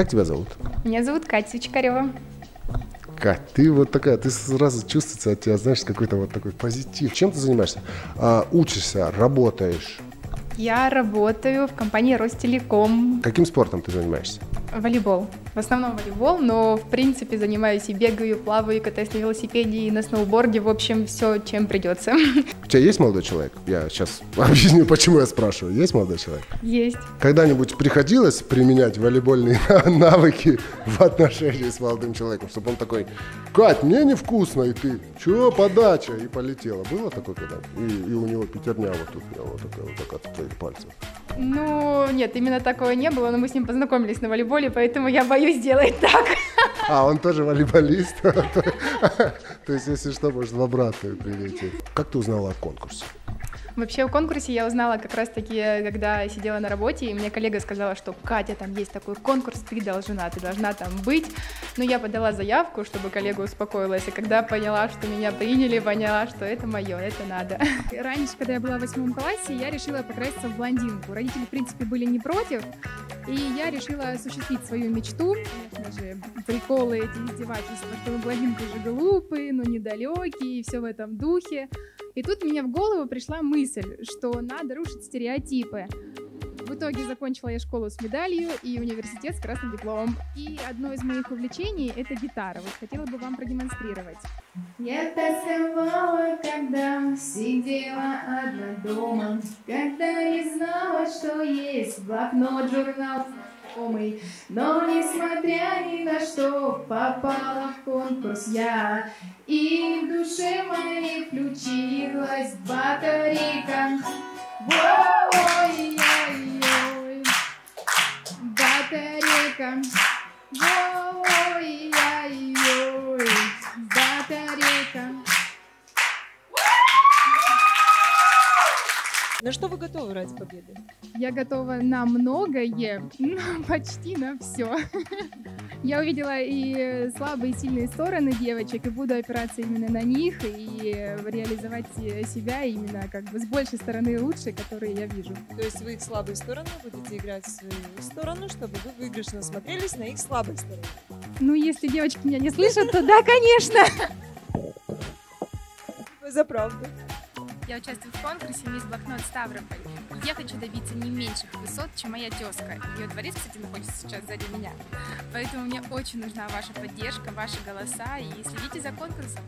Как тебя зовут? Меня зовут Катя Чикарева. Кать, ты вот такая, ты сразу чувствуется от тебя, знаешь, какой-то вот такой позитив. Чем ты занимаешься? А, учишься, работаешь? Я работаю в компании Ростелеком. Каким спортом ты занимаешься? Волейбол. В основном волейбол, но в принципе занимаюсь и бегаю, и плаваю, и катаюсь на велосипеде, и на сноуборде. В общем, все, чем придется. У тебя есть молодой человек? Я сейчас объясню, почему я спрашиваю. Есть молодой человек? Есть. Когда-нибудь приходилось применять волейбольные навыки в отношении с молодым человеком, чтобы он такой, Кать, мне невкусно, и ты, чего, подача, и полетела. Было такое когда? И, и у него пятерня вот тут, я вот такая вот так от твоих пальцев. Ну, нет, именно такого не было, но мы с ним познакомились на волейболе, поэтому я боюсь делать так. А, он тоже волейболист? То есть, если что, может в обратную прилететь. Как ты узнала о конкурсе? Вообще о конкурсе я узнала как раз-таки, когда сидела на работе, и мне коллега сказала, что Катя, там есть такой конкурс, ты должна, ты должна там быть. Но я подала заявку, чтобы коллега успокоилась, и когда поняла, что меня приняли, поняла, что это мое, это надо. Раньше, когда я была в восьмом классе, я решила покраситься в блондинку. Родители, в принципе, были не против, и я решила осуществить свою мечту. Конечно приколы эти издевательства, что блондинки же глупые, но недалекие, и все в этом духе. И тут мне в голову пришла мысль, что надо рушить стереотипы. В итоге закончила я школу с медалью и университет с красным дипломом. И одно из моих увлечений — это гитара. Вот хотела бы вам продемонстрировать. Я тосковала, когда сидела одна дома, когда не знала, что есть блокнот, журнал знакомый. Но несмотря ни на что, попала в конкурс я, и в душе моей включилась батарейка. Ой-ой-ой, батарейка. Ой-ой-ой, На что вы готовы ради победы? Я готова на многое, но почти на все. Я увидела и слабые, и сильные стороны девочек, и буду опираться именно на них, и реализовать себя именно как бы с большей стороны лучшей, которые я вижу. То есть вы их слабые стороны будете играть в свою сторону, чтобы вы выигрышно смотрелись на их слабой стороне? Ну, если девочки меня не слышат, то да, конечно. За правду. Я участвую в конкурсе «Мисс Блокнот Ставрополь». Я хочу добиться не меньших высот, чем моя тезка. Ее дворец, кстати, находится сейчас сзади меня. Поэтому мне очень нужна ваша поддержка, ваши голоса и следите за конкурсом.